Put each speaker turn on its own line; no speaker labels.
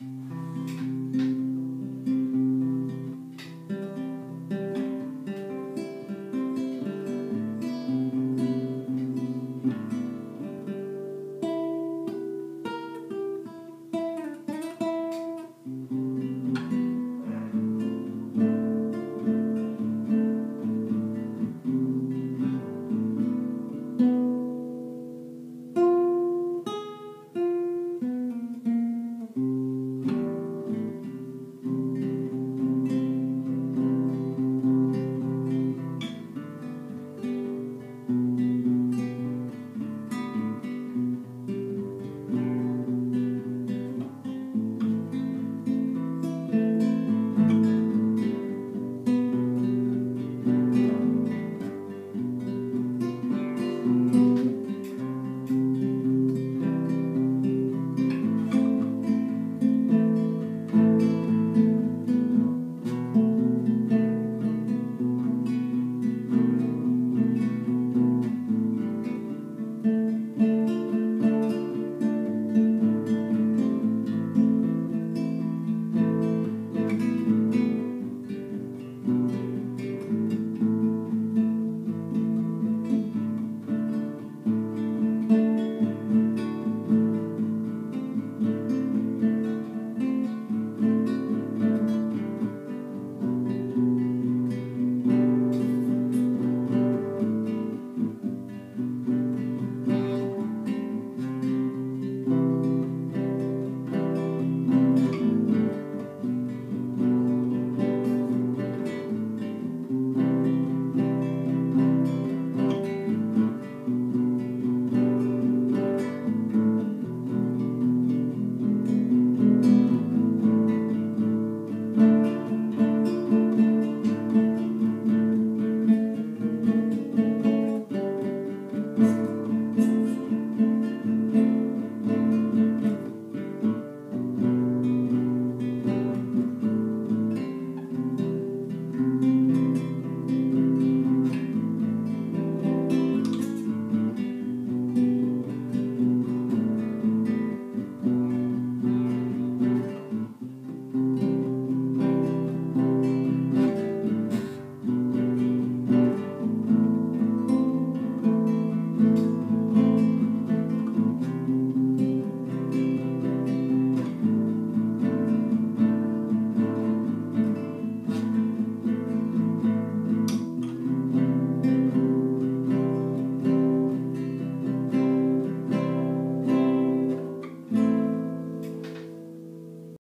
Bye.